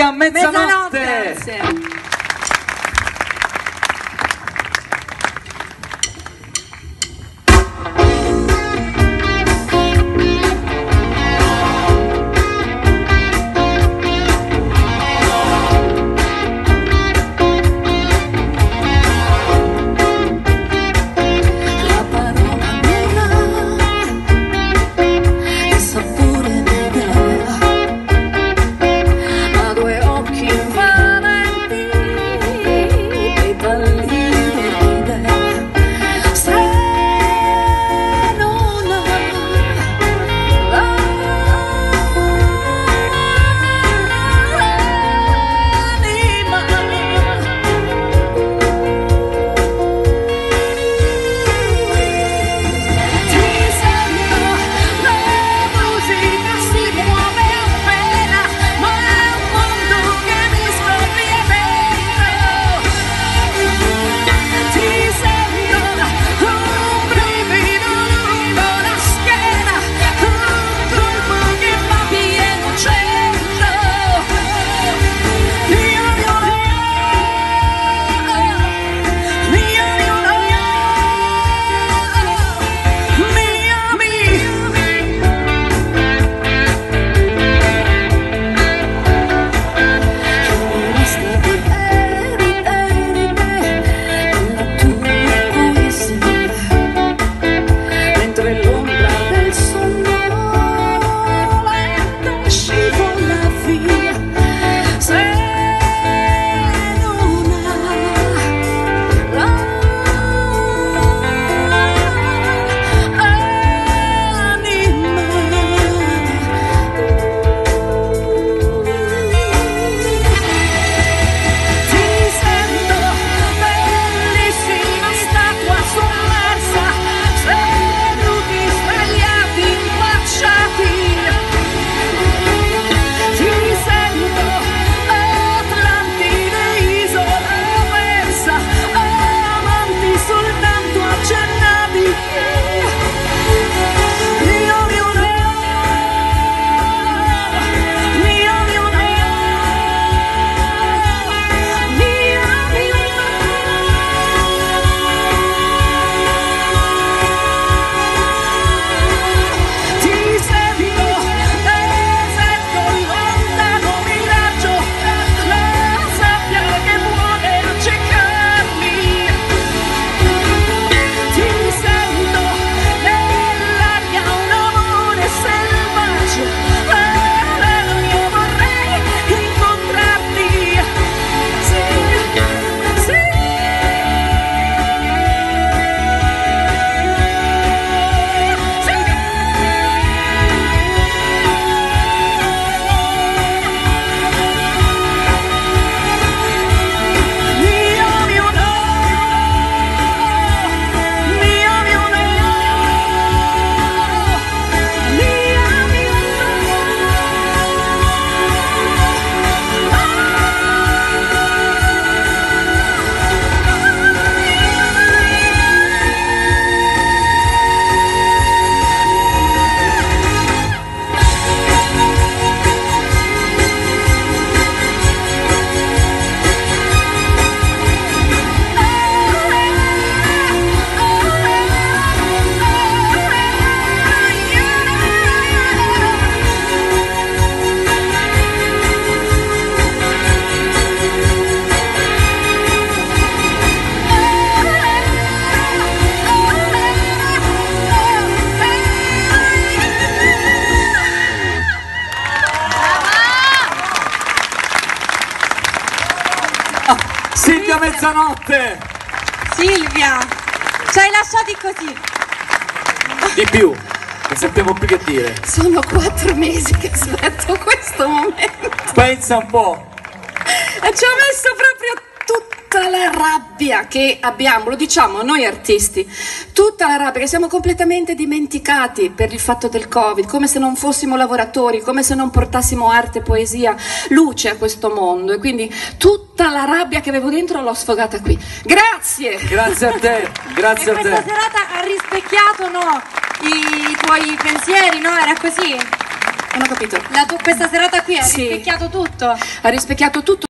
a mezzanotte. Mezzanotte. Silvia Mezzanotte. Silvia, ci hai lasciati così. Di più, non sappiamo più che dire. Sono quattro mesi che aspetto questo momento Pensa un po'. e ci ho messo rabbia che abbiamo, lo diciamo noi artisti, tutta la rabbia che siamo completamente dimenticati per il fatto del Covid, come se non fossimo lavoratori, come se non portassimo arte, poesia, luce a questo mondo e quindi tutta la rabbia che avevo dentro l'ho sfogata qui. Grazie! Grazie a te, grazie e a questa te. serata ha rispecchiato no, i tuoi pensieri, no? Era così? Non ho capito. La tu- questa serata qui ha Sì. rispecchiato tutto. Ha rispecchiato tutto.